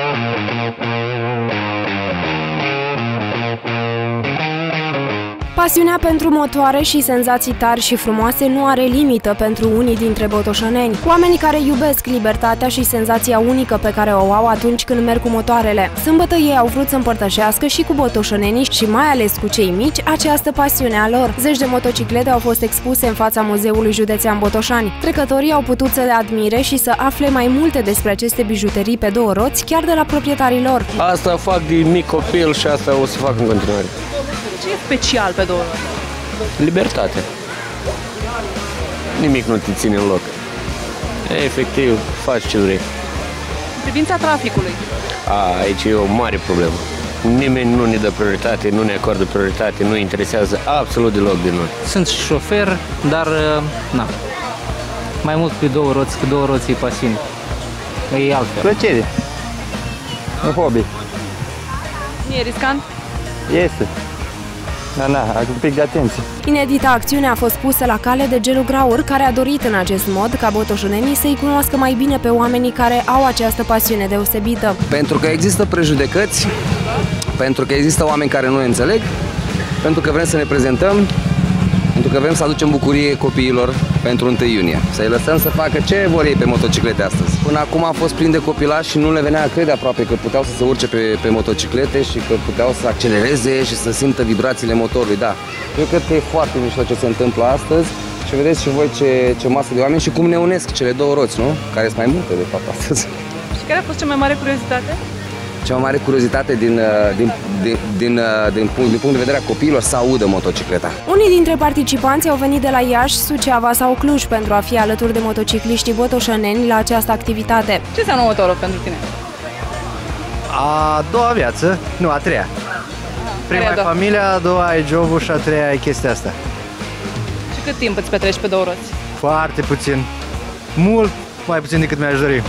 Thank you. Pasiunea pentru motoare și senzații tari și frumoase nu are limită pentru unii dintre botoșăneni. Oamenii care iubesc libertatea și senzația unică pe care o au atunci când merg cu motoarele. Sâmbătă ei au vrut să împărtășească și cu botoșănenii și mai ales cu cei mici această pasiune a lor. Zeci de motociclete au fost expuse în fața Muzeului Județean Botoșani. Trecătorii au putut să le admire și să afle mai multe despre aceste bijuterii pe două roți, chiar de la proprietarii lor. Asta fac din mic copil și asta o să fac în continuare. Ce e special pe două roți? Libertate. Nimic nu te ține în loc. Efectiv, faci ce vrei. În privința traficului. A, aici e o mare problemă. Nimeni nu ne dă prioritate, nu ne acordă prioritate, nu interesează absolut deloc de noi. Sunt și șofer, dar uh, na, mai mult pe două roți, cu două roți e pasiune. E altfel. Plăcere. Un hobby. Nu e riscant? Este. Da, na, ați un pic de atenție. Inedita acțiune a fost pusă la cale de Gelu Graur, care a dorit în acest mod ca botoșunenii să-i cunoască mai bine pe oamenii care au această pasiune deosebită. Pentru că există prejudecăți, pentru că există oameni care nu ne înțeleg, pentru că vrem să ne prezentăm, pentru că vrem să aducem bucurie copiilor pentru 1 iunie. Să-i lăsăm să facă ce vor ei pe motociclete astăzi. Până acum a fost plin de copilași și nu le venea a crede aproape că puteau să se urce pe, pe motociclete și că puteau să accelereze și să simtă vibrațiile motorului. Da, eu cred că e foarte mișto ce se întâmplă astăzi și vedeți și voi ce, ce masă de oameni și cum ne unesc cele două roți, nu? Care sunt mai multe, de fapt, astăzi. Și care a fost cea mai mare curiozitate? Cea mai mare curiozitate din, uh, din, din, din, uh, din, punct, din punct de vedere a copiilor să audă motocicleta. Unii dintre participanți au venit de la Iași, Suceava sau Cluj pentru a fi alături de motocicliștii botoșăneni la această activitate. Ce înseamnă motorul pentru tine? A doua viață, nu, a treia. Prima Care e a doua? familia, a doua e jobul și a treia e chestia asta. Și cât timp îți petreci pe două roți? Foarte puțin. Mult mai puțin decât mi-aș dori.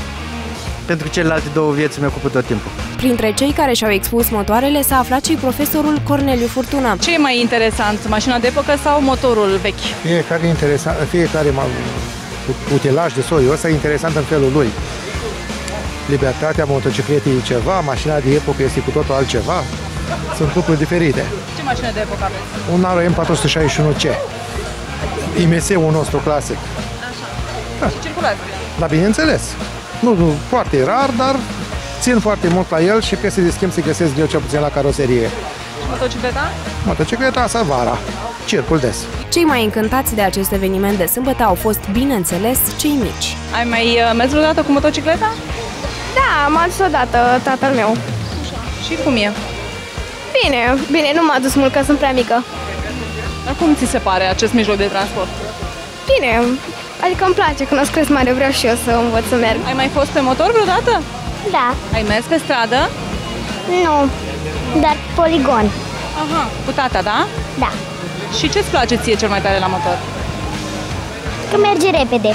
Pentru că celelalte două vieți mi ocupă tot timpul. Printre cei care și-au expus motoarele s-a aflat și profesorul Corneliu Furtună. Ce e mai interesant, mașina de epocă sau motorul vechi? Fiecare, interesant, fiecare ma- utilaj de soiul ăsta e interesant în felul lui. Libertatea motocicletei e ceva, mașina de epocă este cu totul altceva. Sunt lucruri diferite. Ce mașină de epocă aveți? Un RM 461C. IMS-ul nostru clasic. Și circulați. Dar bineînțeles, nu, nu foarte rar, dar țin foarte mult la el și piese de schimb se găsesc eu cel puțin la caroserie. Și motocicleta? Motocicleta asta vara, circul des. Cei mai încântați de acest eveniment de sâmbătă au fost, bineînțeles, cei mici. Ai mai uh, mers vreodată cu motocicleta? Da, m-a dus odată tatăl meu. Și cum e? Bine, bine, nu m-a dus mult, că sunt prea mică. Dar cum ți se pare acest mijloc de transport? Bine, adică îmi place, când o să cresc mare vreau și eu să învăț să merg. Ai mai fost pe motor vreodată? Da. Ai mers pe stradă? Nu, dar poligon. Aha, cu tata, da? Da. Și ce-ți place ție cel mai tare la motor? Că merge repede.